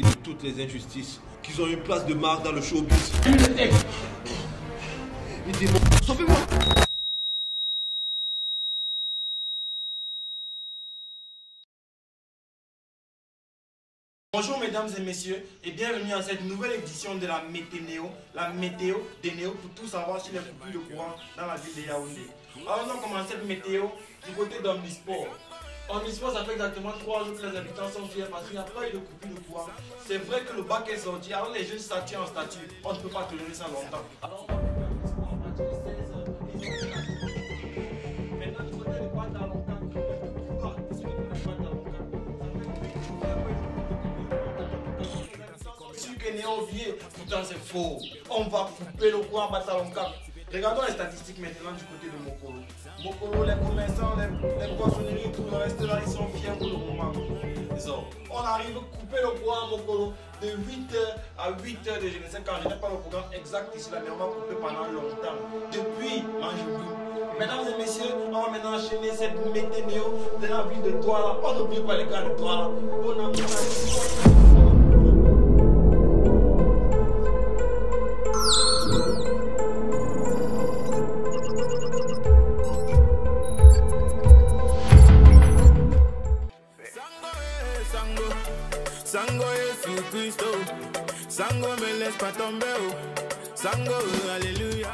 de toutes les injustices qu'ils ont une place de marque dans le showbiz. Sauvez-moi Bonjour mesdames et messieurs et bienvenue à cette nouvelle édition de la Méténéo, la météo des néo pour tout savoir sur les coupures de courant dans la ville de Yaoundé. Alors on commence cette météo du côté d'Omnisport. Omnisport ça fait exactement 3 jours que les habitants sont fiers parce qu'il n'y a pas eu de coupure de courant. C'est vrai que le bac est sorti, alors les jeunes statuent en statut, on ne peut pas tenir ça longtemps. Alors on va faire Omnisport à partir de 16h et Maintenant du côté de Batalonka, pourquoi Parce que du côté de Batalonka, ça fait sûr que Néo oublié, pourtant c'est faux. On va couper le courant à Batalonka. Regardons les statistiques maintenant du côté de Mokolo. Mokolo, les commerçants, les, poissonneries, tout le reste là, ils sont fiers pour le moment. On arrive à couper le courant à Mokolo de 8h à 8h de je ne sais quand, je n'ai pas le programme exact ici là, mais on va couper pendant longtemps. Depuis Manjoubou. Mesdames et messieurs, on va maintenant enchaîner cette météo de la ville de Douala. On n'oublie pas les gars de Douala. Bon appétit. sango sango yesu kristo sango melez patombe sango haleluya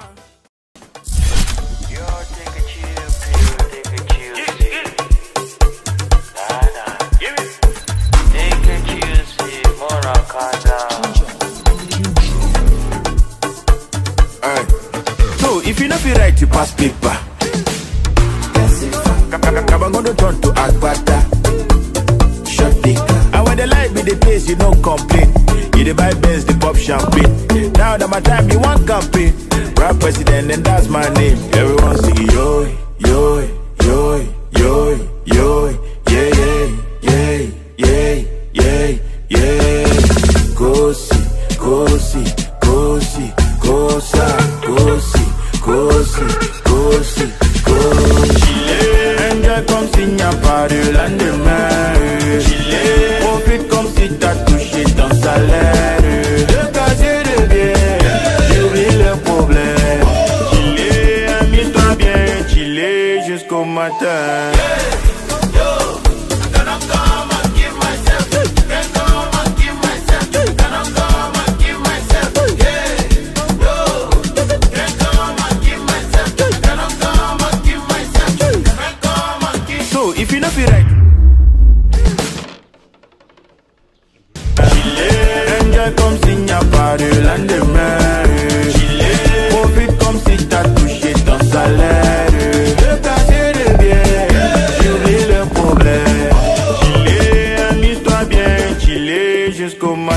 So if you not be right, you pass paper. Kabangondo turn to Agbata the taste, you no complain. You the buy Benz, the pop champagne. Now that my time, you want campaign. Rap president, and that's my name. Everyone sing yo, yo, yo, yo, yo, yeah, yeah, yeah, yeah, yeah, yeah. Go see, go see, go so, go see, go see, my time. I'm. If you know be right